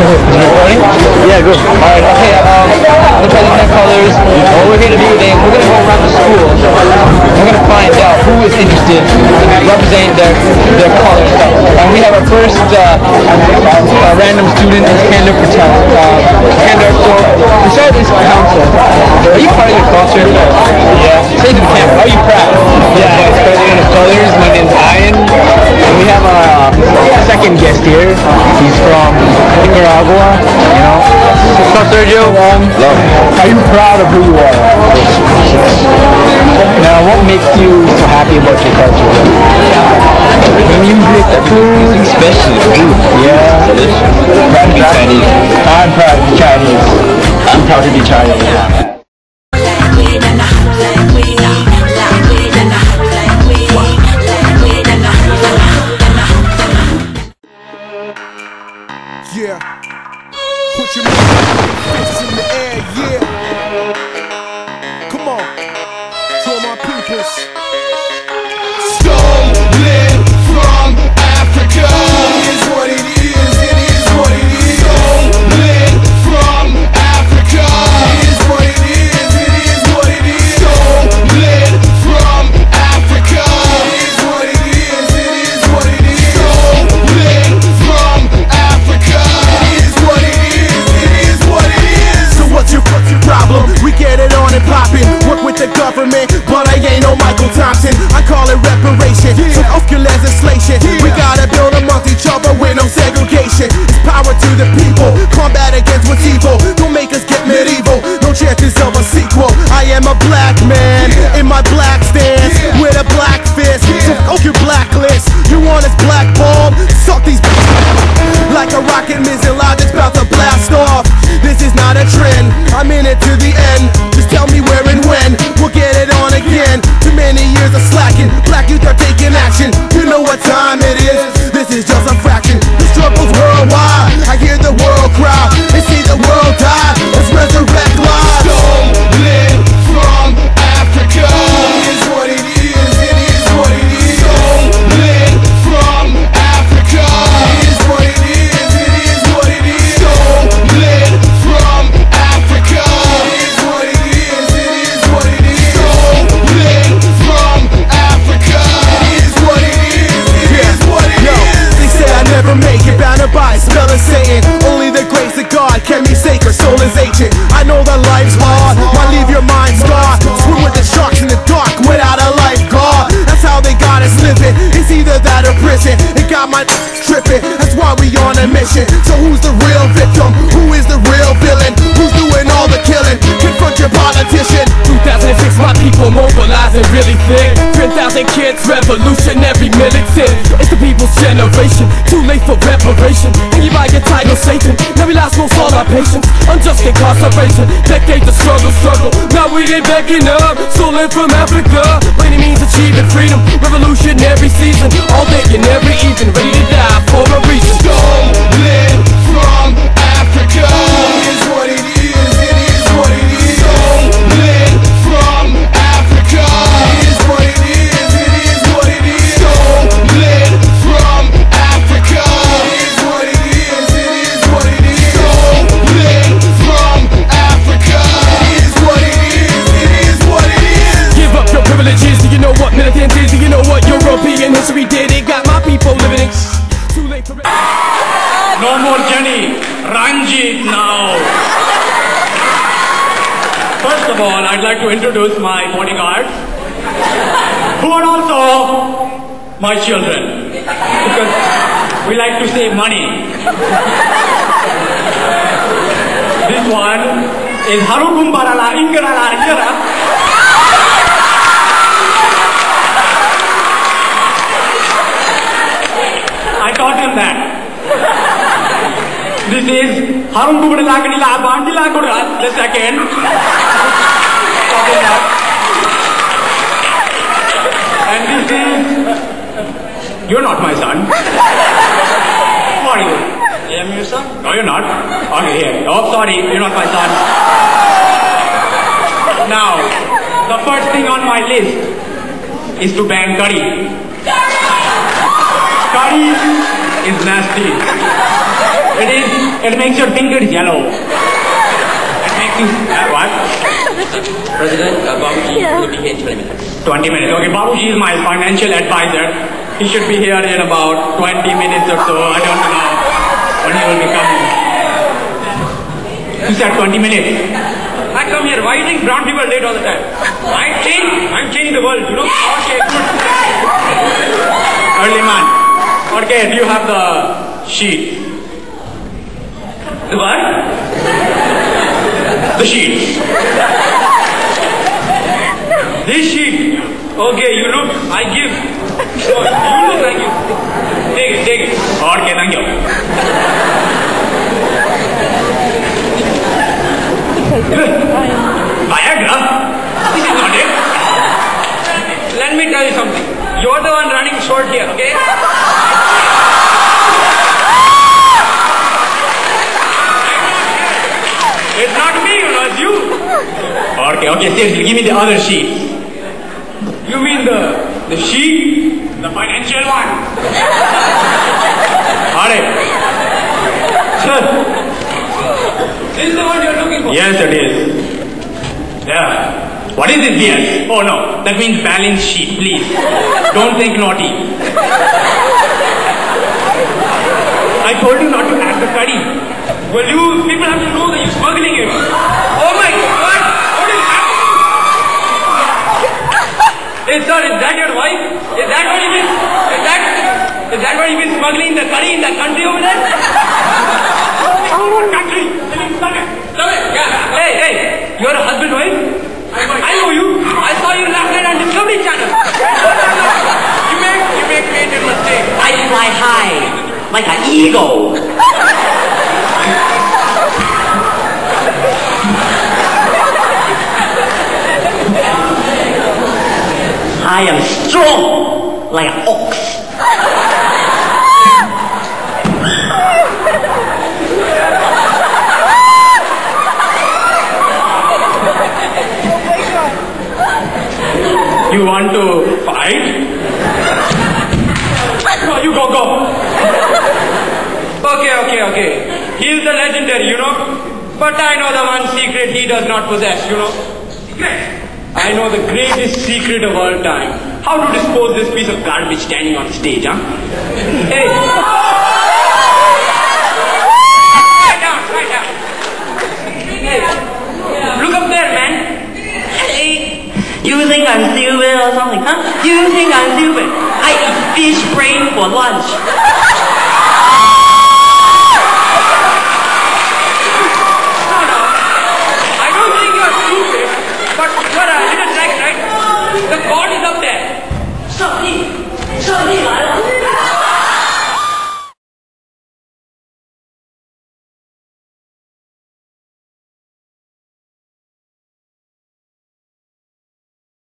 yeah, good. All right, okay, um, looks like these colors. What we're here to do today we're going to go around the school. We're going to find out who is interested in representing their, their colors. And we have our first uh, uh, random student is Kander Patel. Uh, Kander, we inside this council, are you part of your culture? Yeah. Say to the camera, are you proud? Yeah, Vice President of Colours. My name's Ian. And we have a uh, second guest here. He's from Nicaragua. You know. What's up, Sergio? Um, are you proud of who you are? Now, what makes you so happy about your culture? The music, the food, Especially the food. yeah. Delicious. Proud to be Chinese. I'm proud to be Chinese. I'm proud to be Chinese. Government, but I ain't no Michael Thompson. I call it reparation. Took off your legislation. We gotta build amongst each other with no segregation. It's power to the people. Combat against what's evil. Don't make us get medieval. No chances of a sequel. I am a black man in my black stance with a black fist. So off your blacklist. You want us blackballed? Suck these like a rocket missile that's about to blast off. This is not a trend. I'm in it to the end. Slacking. Black people mobilizing really thick. 10,000 kids, revolutionary militant. It's the people's generation, too late for reparation. And you might get title Satan. Now we lost most all our patience. Unjust incarceration, decades of struggle, struggle. Now we ain't backing up, stolen from Africa. By any means achieving freedom, revolutionary season. All, I'd like to introduce my bodyguards, who are also my children, because we like to save money. This one is Harukumbarala Ingarala Ingara. I taught him that. This is Harungubadala Kanila Bandila Kura, the second. Taught him that. And this is. You're not my son. Who are you? I am your son. No, you're not. Okay, here. Oh, sorry, you're not my son. Now, the first thing on my list is to ban curry. Curry is nasty. It is. It makes your fingers yellow. It makes Uh, what? President, uh, Babuji will be here in 20 minutes. 20 minutes. Okay, Babuji is my financial advisor. He should be here in about 20 minutes or so. I don't know when he will be coming. He said 20 minutes. I come here. Why do you think brown people are late all the time? I change. I'm changing the world, you know? Okay, good. Early man. Okay, do you have the sheet? The what? The sheet. This sheet. Okay, you look, I give. So, you look like you. Take take it. Okay, thank you. Viagra? This is not it. Let me tell you something. You're the one running short here, okay? Okay, okay, seriously, give me the other sheet. You mean the the sheet? The financial one? Alright. Sir. This is the one you're looking for? Yes, it is. Yeah. What is this here? Oh no, that means balance sheet, please. Don't think naughty. I told you not to add the curry. Well, you people have to know that you're smuggling it. Oh my God! What is happening? Hey, sir, is that your wife? Is that what you've been? Is that? Is that what you've been smuggling the curry in that country over there? What country? Stop it! Stop it! Yeah. Hey, hey, you're a husband, wife? I know you. I saw you last night on Discovery Channel. you make you make major mistake. I fly high like an eagle. I am strong like an ox. You want to fight? You go, go. Okay, okay, okay. He's the legendary, you know. But I know the one secret he does not possess, you know. I know the greatest secret of all time. How to dispose this piece of garbage standing on stage, huh? Hey. Right down, right. Look up there, man. Hey, you think I'm stupid or something, huh? You think I'm stupid? I eat fish brain for lunch. The god is up there. 上帝，上帝来了！